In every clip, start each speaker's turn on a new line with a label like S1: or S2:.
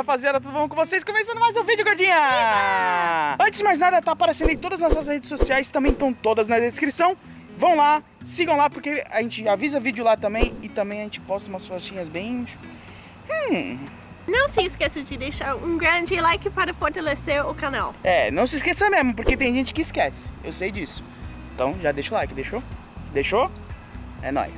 S1: rapaziada, tudo bom com vocês? Começando mais um vídeo, gordinha! Antes de mais nada, tá aparecendo aí todas as nossas redes sociais, também estão todas na descrição. Vão lá, sigam lá, porque a gente avisa vídeo lá também e também a gente posta umas fotinhas bem... Hum...
S2: Não se esqueça de deixar um grande like para fortalecer o canal.
S1: É, não se esqueça mesmo, porque tem gente que esquece, eu sei disso. Então já deixa o like, deixou? Deixou? É nóis.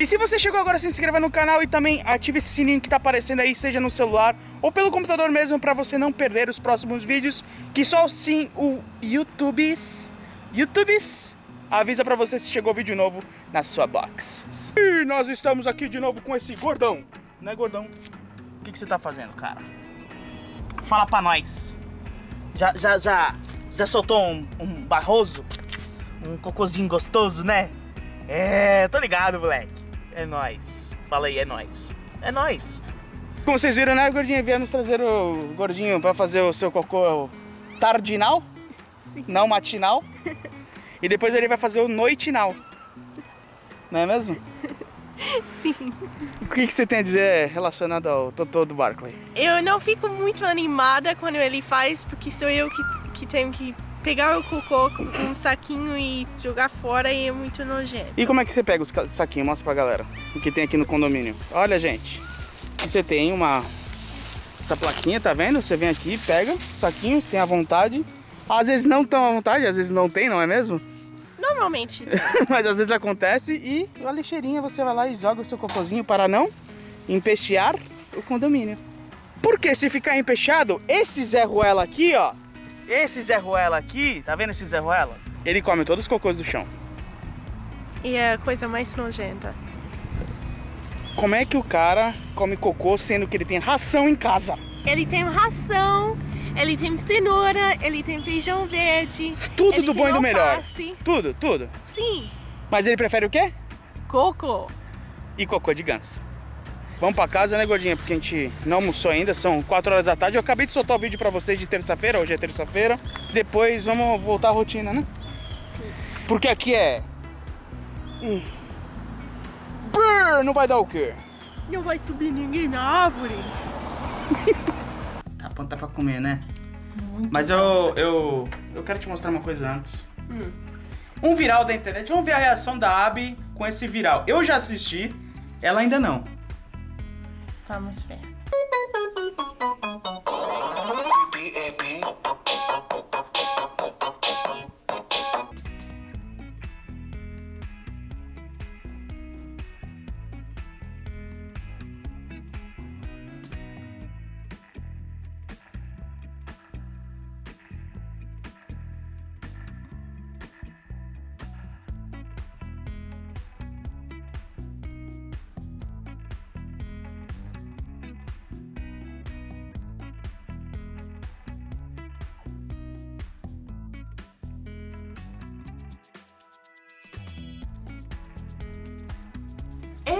S1: e se você chegou agora, se inscreva no canal e também ative esse sininho que tá aparecendo aí, seja no celular ou pelo computador mesmo, pra você não perder os próximos vídeos, que só sim o YouTubes, YouTubes avisa pra você se chegou vídeo novo na sua box. E nós estamos aqui de novo com esse gordão, né gordão? O que, que você tá fazendo, cara? Fala pra nós. Já, já, já, já soltou um, um barroso? Um cocôzinho gostoso, né? É, tô ligado, moleque. É nóis. Fala aí, é nóis. É nóis. Como vocês viram, né, gordinho? Viemos trazer o gordinho pra fazer o seu cocô tardinal,
S2: Sim.
S1: não matinal. e depois ele vai fazer o noitinal. Não é mesmo?
S2: Sim.
S1: O que, que você tem a dizer relacionado ao Totô do Barclay?
S2: Eu não fico muito animada quando ele faz, porque sou eu que, que tenho que pegar o cocô com um saquinho e jogar fora e é muito nojento.
S1: E como é que você pega os saquinhos? Mostra pra galera o que tem aqui no condomínio. Olha, gente. Você tem uma... Essa plaquinha, tá vendo? Você vem aqui, pega saquinhos, tem à vontade. Às vezes não tão à vontade, às vezes não tem, não é mesmo?
S2: Normalmente,
S1: Mas às vezes acontece e a lixeirinha você vai lá e joga o seu cocôzinho para não empestear o condomínio. Porque se ficar empesteado, esse Zé Ruela aqui, ó. Esse Zé Ruela aqui, tá vendo esse Zé Ruela? Ele come todos os cocôs do chão.
S2: e é a coisa mais nojenta.
S1: Como é que o cara come cocô sendo que ele tem ração em casa?
S2: Ele tem ração, ele tem cenoura, ele tem feijão verde.
S1: Tudo do bom e do melhor. Tudo, tudo.
S2: Sim,
S1: Mas ele prefere o quê?
S2: coco.
S1: E cocô de ganso. Vamos pra casa, né, gordinha? Porque a gente não almoçou ainda, são 4 horas da tarde. Eu acabei de soltar o vídeo pra vocês de terça-feira, hoje é terça-feira. Depois vamos voltar à rotina, né? Porque aqui é. Hum. Brrr, não vai dar o quê?
S2: Não vai subir ninguém na árvore.
S1: Tá pronta pra comer, né? Mas eu, eu. Eu quero te mostrar uma coisa antes.
S2: Hum.
S1: Um viral da internet. Vamos ver a reação da Abby com esse viral. Eu já assisti, ela ainda não.
S2: Vamos ver.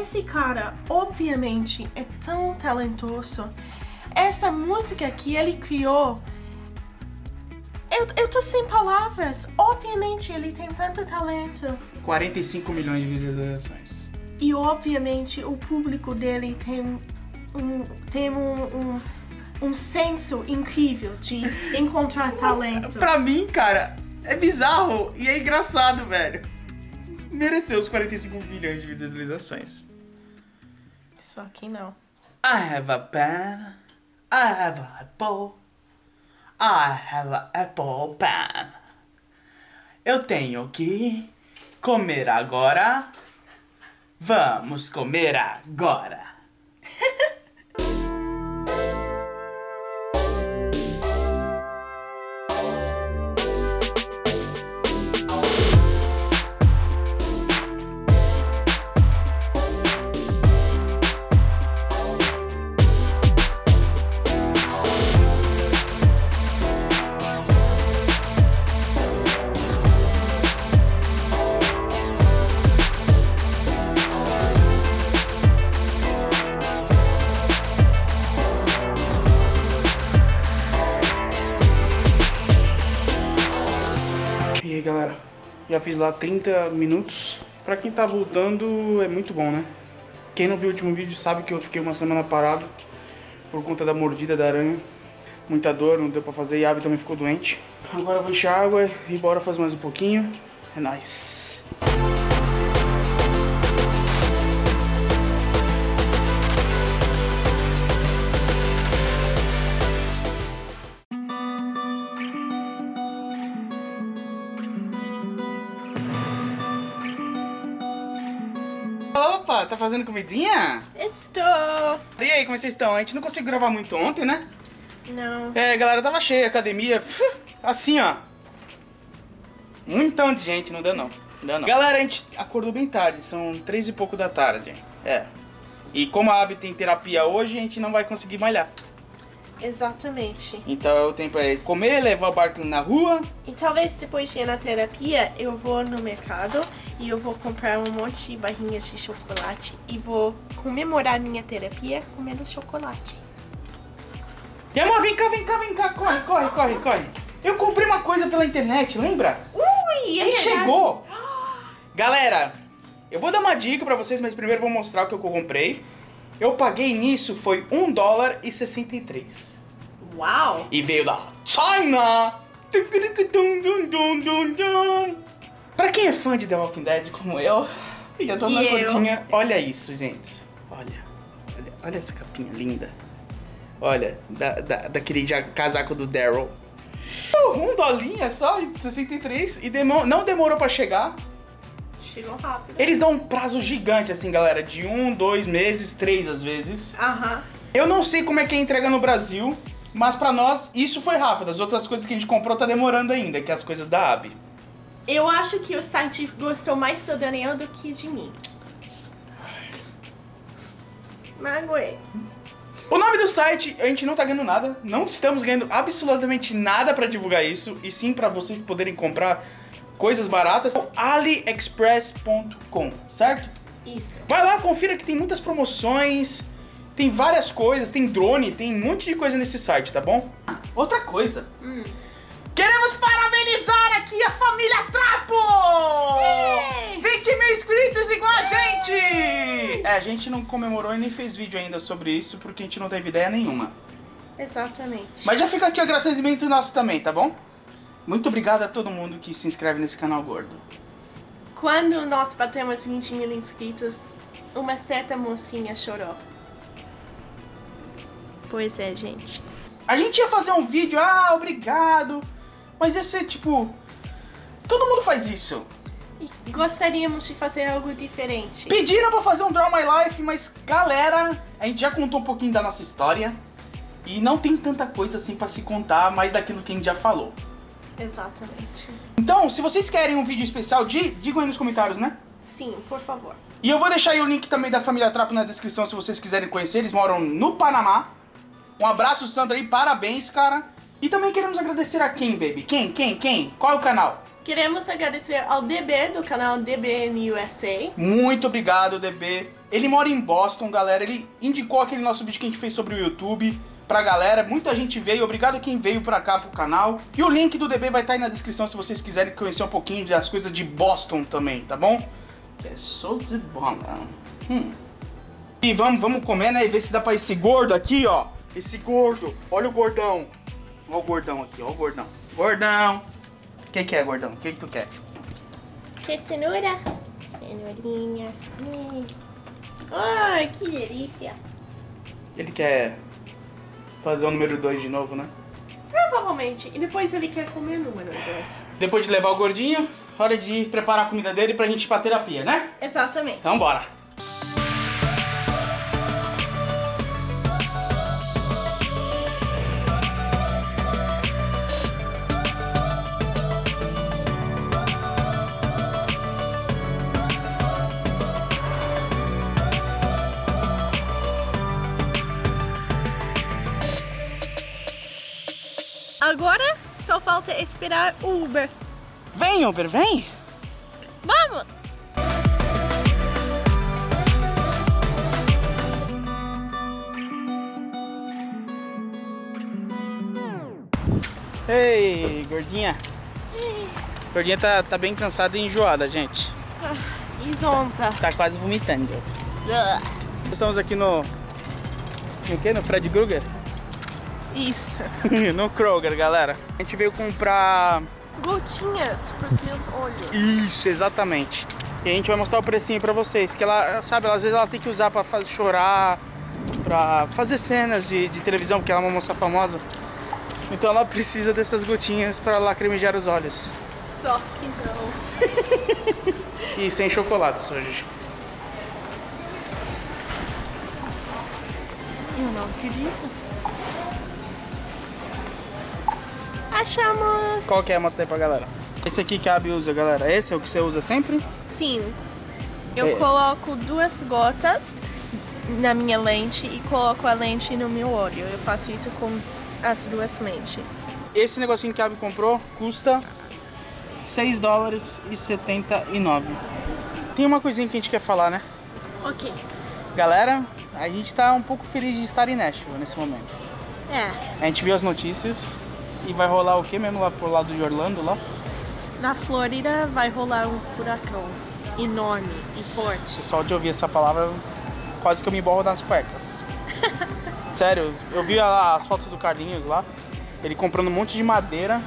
S2: Esse cara, obviamente, é tão talentoso. Essa música que ele criou. Eu, eu tô sem palavras. Obviamente, ele tem tanto talento.
S1: 45 milhões de visualizações.
S2: E obviamente o público dele tem um, tem um, um, um senso incrível de encontrar talento.
S1: Pra mim, cara, é bizarro e é engraçado, velho. Mereceu os 45 milhões de visualizações.
S2: Só que não.
S1: I have a pen. I have a apple. I have a apple pen. Eu tenho que comer agora. Vamos comer agora. Já fiz lá 30 minutos. Pra quem tá voltando, é muito bom, né? Quem não viu o último vídeo sabe que eu fiquei uma semana parado por conta da mordida da aranha. Muita dor, não deu pra fazer e a Abby também ficou doente. Agora eu vou encher água e bora fazer mais um pouquinho. É nóis. Opa, fazendo comidinha?
S2: Estou.
S1: E aí, como vocês estão? A gente não conseguiu gravar muito ontem, né?
S2: Não.
S1: É, galera, tava cheia a academia. Assim, ó. Muitão de gente, não deu não. Não deu não. Galera, a gente acordou bem tarde, são três e pouco da tarde. É. E como a Abby tem terapia hoje, a gente não vai conseguir malhar.
S2: Exatamente.
S1: Então o tempo é comer, levar o Barkley na rua.
S2: E talvez depois de ir na terapia, eu vou no mercado e eu vou comprar um monte de barrinhas de chocolate e vou comemorar minha terapia comendo chocolate.
S1: E amor, vem cá, vem cá, vem cá, corre, corre, corre, corre. Eu comprei uma coisa pela internet, lembra?
S2: Ui, é
S1: E chegou! Galera, eu vou dar uma dica pra vocês, mas primeiro eu vou mostrar o que eu comprei. Eu paguei nisso, foi 1 dólar e 63.
S2: Uau!
S1: E veio da China! Pra quem é fã de The Walking Dead como eu, e eu tô na gordinha, olha isso, gente. Olha, olha, olha essa capinha linda. Olha, da, da, daquele ja- casaco do Daryl. Uh, um dolinha só, e 63, e demo- não demorou pra chegar.
S2: Chegou rápido.
S1: Eles dão um prazo gigante, assim, galera, de um, dois meses, três às vezes.
S2: Aham.
S1: Eu não sei como é que é a entrega no Brasil, mas pra nós isso foi rápido. As outras coisas que a gente comprou tá demorando ainda, que é as coisas da AB.
S2: Eu acho que o site gostou mais do Daniel do que de mim. Magoei.
S1: O nome do site, a gente não tá ganhando nada, não estamos ganhando absolutamente nada pra divulgar isso, e sim pra vocês poderem comprar coisas baratas. aliexpress.com, certo?
S2: Isso.
S1: Vai lá, confira que tem muitas promoções, tem várias coisas, tem drone, tem um monte de coisa nesse site, tá bom? Outra coisa. Queremos parabenizar aqui a família Trapo!
S2: Yay!
S1: 20 mil inscritos igual a gente! É, a gente não comemorou e nem fez vídeo ainda sobre isso porque a gente não teve ideia nenhuma.
S2: Exatamente.
S1: Mas já fica aqui o agradecimento nosso também, tá bom? Muito obrigado a todo mundo que se inscreve nesse canal gordo.
S2: Quando nós batemos 20 mil inscritos, uma certa mocinha chorou. Pois é, gente.
S1: A gente ia fazer um vídeo, ah, obrigado. Mas ia ser tipo. Todo mundo faz isso.
S2: E gostaríamos de fazer algo diferente.
S1: Pediram pra fazer um Draw My Life, mas galera, a gente já contou um pouquinho da nossa história. E não tem tanta coisa assim pra se contar, mais daquilo que a gente já falou.
S2: Exatamente.
S1: Então, se vocês querem um vídeo especial, di- digam aí nos comentários, né?
S2: Sim, por favor.
S1: E eu vou deixar aí o link também da família Trapo na descrição se vocês quiserem conhecer. Eles moram no Panamá. Um abraço, Sandra, aí. Parabéns, cara. E também queremos agradecer a quem, baby? Quem? Quem? Quem? Qual é o canal?
S2: Queremos agradecer ao DB do canal DBN USA.
S1: Muito obrigado, DB. Ele mora em Boston, galera. Ele indicou aquele nosso vídeo que a gente fez sobre o YouTube pra galera. Muita gente veio. Obrigado quem veio pra cá pro canal. E o link do DB vai estar aí na descrição se vocês quiserem conhecer um pouquinho das coisas de Boston também, tá bom? Que é de bola. Hum. E vamos, vamos comer, né? E ver se dá pra esse gordo aqui, ó. Esse gordo. Olha o gordão. Olha o gordão aqui, ó o gordão. Gordão. O que, que é, gordão? O que, que tu quer?
S2: Que cenoura? Cenourinha. Hum. Ai, que delícia.
S1: Ele quer fazer o número 2 de novo, né?
S2: Provavelmente. E depois ele quer comer o número 2.
S1: Depois de levar o gordinho, hora de preparar a comida dele pra gente ir pra terapia, né?
S2: Exatamente.
S1: Então bora!
S2: Falta esperar o Uber.
S1: Vem, Uber, vem!
S2: Vamos!
S1: Ei, gordinha! Gordinha tá, tá bem cansada e enjoada, gente.
S2: E Zonza.
S1: Tá quase vomitando. Estamos aqui no No que? No Fred Krueger?
S2: Isso.
S1: no Kroger, galera. A gente veio comprar...
S2: Gotinhas pros meus olhos.
S1: Isso, exatamente. E a gente vai mostrar o precinho pra vocês. Que ela, sabe, às vezes ela tem que usar pra fazer chorar, pra fazer cenas de, de televisão, porque ela é uma moça famosa. Então ela precisa dessas gotinhas pra lacrimejar os olhos.
S2: Só que não.
S1: E sem chocolates hoje.
S2: Eu não acredito. Achamos!
S1: Qual que é? Mostra aí pra galera. Esse aqui que a Abby usa, galera. Esse é o que você usa sempre?
S2: Sim. Eu
S1: É.
S2: coloco duas gotas na minha lente e coloco a lente no meu olho. Eu faço isso com as duas lentes.
S1: Esse negocinho que a Abby comprou custa 6 dólares e 79. Tem uma coisinha que a gente quer falar, né?
S2: Ok.
S1: Galera, a gente tá um pouco feliz de estar em Nashville nesse momento.
S2: É.
S1: A gente viu as notícias e vai rolar o que mesmo lá pro lado de Orlando lá?
S2: Na Flórida vai rolar um furacão enorme e forte.
S1: Só de ouvir essa palavra, quase que eu me borro nas cuecas. Sério, eu vi as fotos do Carlinhos lá, ele comprando um monte de madeira.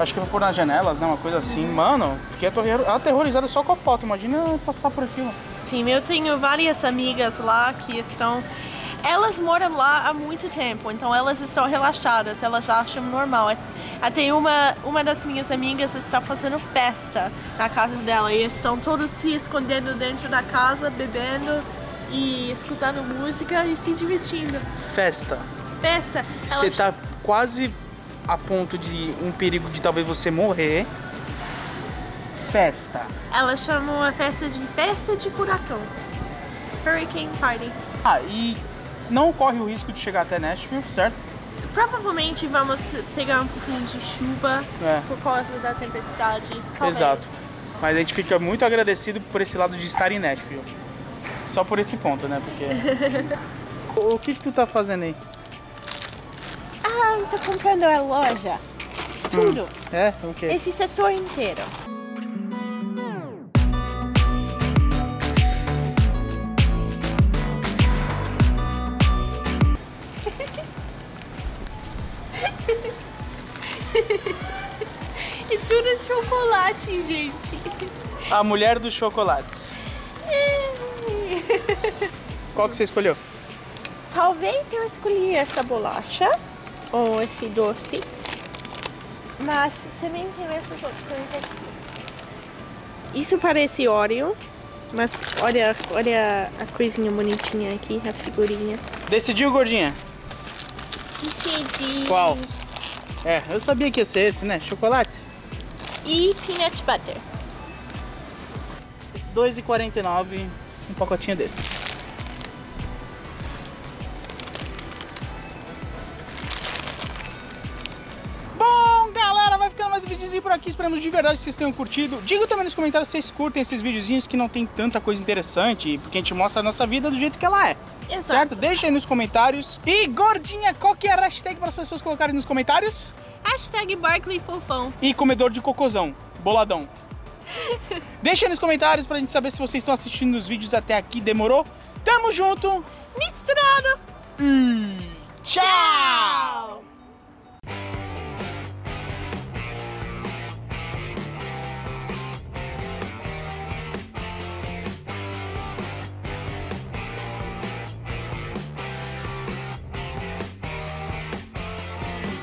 S1: Acho que pra pôr nas janelas, né? Uma coisa assim. Mano, fiquei aterror- aterrorizado só com a foto. Imagina passar por aquilo.
S2: Sim, eu tenho várias amigas lá que estão. Elas moram lá há muito tempo, então elas estão relaxadas, elas acham normal. Até uma, uma das minhas amigas está fazendo festa na casa dela e estão todos se escondendo dentro da casa, bebendo e escutando música e se divertindo.
S1: Festa.
S2: Festa!
S1: Você
S2: Elas-
S1: tá quase a ponto de um perigo de talvez você morrer. Festa.
S2: Elas chamam a festa de festa de furacão. Hurricane Party.
S1: Ah, e não corre o risco de chegar até Nashville, certo?
S2: Provavelmente vamos pegar um pouquinho de chuva
S1: É.
S2: por causa da tempestade. Talvez.
S1: Exato. Mas a gente fica muito agradecido por esse lado de estar em Nashville. Só por esse ponto, né? Porque. o que que tu tá fazendo aí?
S2: Ah, tô comprando a loja. Tudo.
S1: É? O quê?
S2: Esse setor inteiro. Chocolate, gente.
S1: A mulher dos chocolates. Qual que você escolheu?
S2: Talvez eu escolhi essa bolacha ou esse doce, mas também tem essas opções aqui. Isso parece Oreo, mas olha, olha a coisinha bonitinha aqui, a figurinha.
S1: Decidiu, gordinha?
S2: Decidi.
S1: Qual? É, eu sabia que ia ser esse, né? Chocolate.
S2: E peanut butter.
S1: 2,49 um pacotinho desse. Videozinho por aqui. Esperamos de verdade que vocês tenham curtido. Diga também nos comentários se vocês curtem esses videozinhos que não tem tanta coisa interessante, porque a gente mostra a nossa vida do jeito que ela é.
S2: Exato.
S1: Certo? Deixa aí nos comentários. E, gordinha, qual que é a hashtag para as pessoas colocarem nos comentários?
S2: Hashtag Barkley Fofão.
S1: e comedor de cocôzão, boladão. Deixa aí nos comentários pra gente saber se vocês estão assistindo os vídeos até aqui, demorou? Tamo junto
S2: Misturado.
S1: e tchau!